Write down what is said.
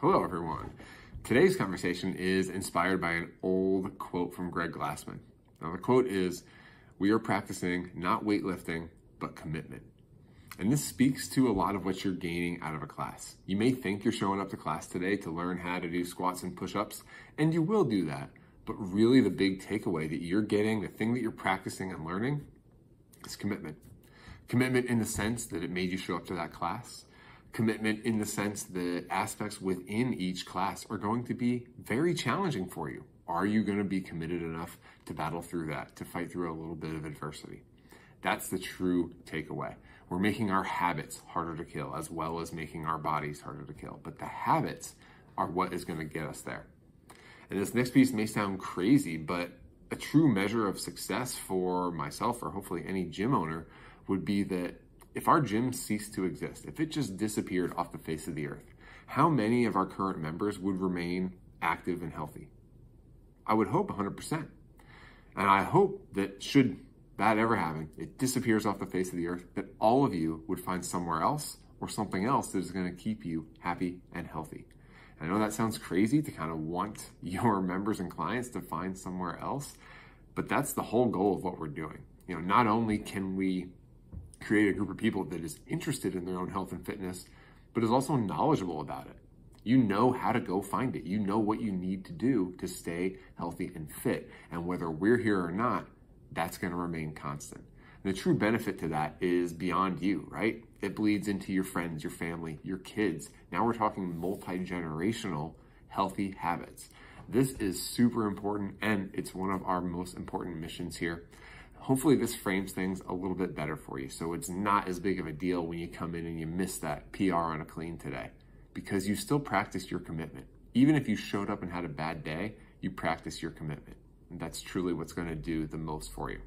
Hello, everyone. Today's conversation is inspired by an old quote from Greg Glassman. Now, the quote is We are practicing not weightlifting, but commitment. And this speaks to a lot of what you're gaining out of a class. You may think you're showing up to class today to learn how to do squats and push ups, and you will do that. But really, the big takeaway that you're getting, the thing that you're practicing and learning, is commitment. Commitment in the sense that it made you show up to that class. Commitment in the sense that aspects within each class are going to be very challenging for you. Are you going to be committed enough to battle through that, to fight through a little bit of adversity? That's the true takeaway. We're making our habits harder to kill as well as making our bodies harder to kill. But the habits are what is going to get us there. And this next piece may sound crazy, but a true measure of success for myself or hopefully any gym owner would be that if our gym ceased to exist, if it just disappeared off the face of the earth, how many of our current members would remain active and healthy? I would hope 100%. And I hope that should that ever happen, it disappears off the face of the earth, that all of you would find somewhere else or something else that is going to keep you happy and healthy. I know that sounds crazy to kind of want your members and clients to find somewhere else, but that's the whole goal of what we're doing. You know, not only can we create a group of people that is interested in their own health and fitness, but is also knowledgeable about it. You know how to go find it. You know what you need to do to stay healthy and fit. And whether we're here or not, that's going to remain constant. And the true benefit to that is beyond you, right? It bleeds into your friends, your family, your kids. Now we're talking multi generational healthy habits. This is super important and it's one of our most important missions here. Hopefully, this frames things a little bit better for you so it's not as big of a deal when you come in and you miss that PR on a clean today because you still practiced your commitment. Even if you showed up and had a bad day, you practice your commitment. And that's truly what's going to do the most for you.